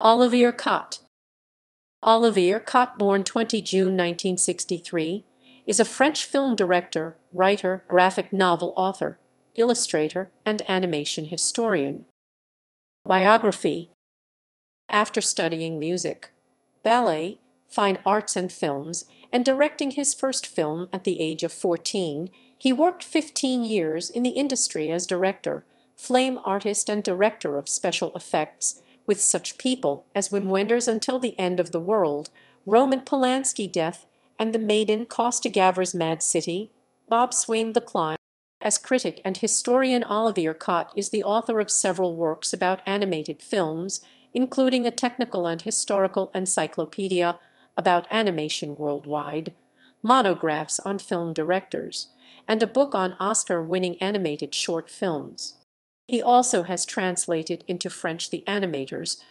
Olivier Cotte Olivier Cotte, born 20 June 1963, is a French film director, writer, graphic novel author, illustrator, and animation historian. Biography After studying music, ballet, fine arts and films, and directing his first film at the age of 14, he worked 15 years in the industry as director, flame artist and director of special effects with such people as Wim Wenders Until the End of the World, Roman Polanski Death, and the maiden Costa Gavras Mad City, Bob Swaim The Climb. As critic and historian Olivier Cotte is the author of several works about animated films, including a technical and historical encyclopedia about animation worldwide, monographs on film directors, and a book on Oscar-winning animated short films. He also has translated into French The Animators.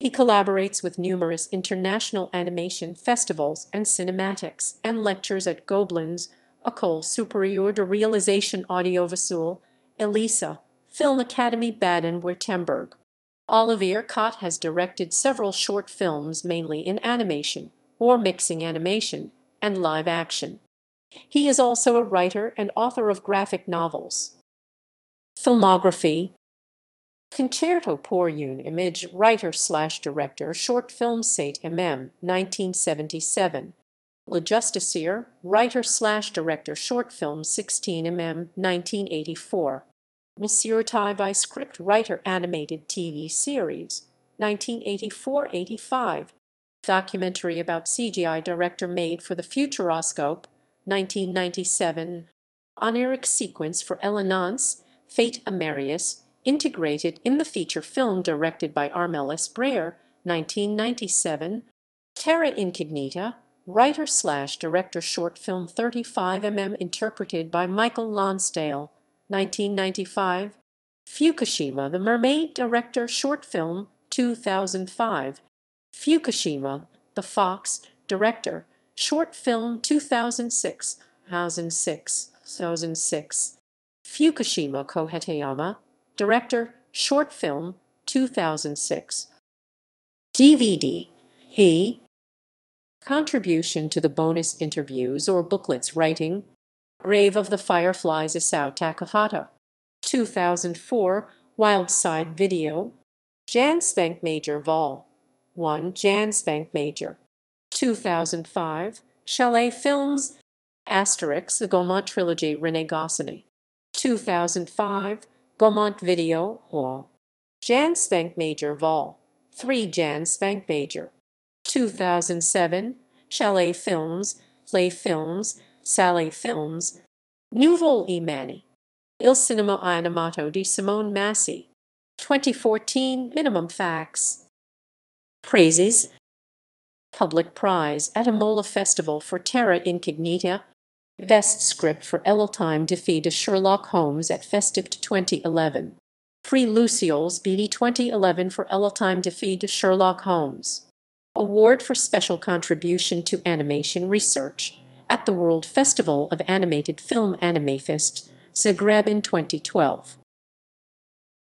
He collaborates with numerous international animation festivals and cinematics, and lectures at Gobelins, École Supérieure de Réalisation Audiovisuelle, ELISA, Film Academy Baden-Württemberg. Olivier Cotte has directed several short films mainly in animation, or mixing animation, and live action. He is also a writer and author of graphic novels. Filmography. Concerto pour une image writer slash director short film Saint MM 1977 Le Justicier writer slash director short film 16 mm 1984 Monsieur Ty script writer animated TV series 1984-85 documentary about CGI director made for the Futuroscope, 1997, Oniric sequence for Elenance, Fate Amarius, integrated in the feature film directed by Armelis Breyer, 1997, Terra Incognita, writer slash director short film 35mm interpreted by Michael Lonsdale, 1995, Fukushima the Mermaid director short film 2005, Fukushima, The Fox, director, short film 2006, 2006, 2006. Fukushima Kohetayama, director, short film 2006. DVD, he. Contribution to the bonus interviews or booklets writing, Grave of the Fireflies Isao Takahata. 2004, Wildside Video, Jan Švankmajer Vol. 1 Jan Švankmajer. 2005 Chalet Films Asterix The Gaumont Trilogy René Goscinny. 2005 Gaumont Video Hall. Jan Švankmajer Vol. 3 Jan Švankmajer. 2007 Chalet Films Play Films Sally Films Nouveau Imani. Il Cinema Animato di Simone Massi. 2014 Minimum Fax Praises Public Prize at Imola Festival for Terra Incognita Best Script for Time Defeat de Sherlock Holmes at Festival 2011 Prix Lucioles BD 2011 for Time Defeat de Sherlock Holmes. Award for Special Contribution to Animation Research at the World Festival of Animated Film Animafest, Zagreb in 2012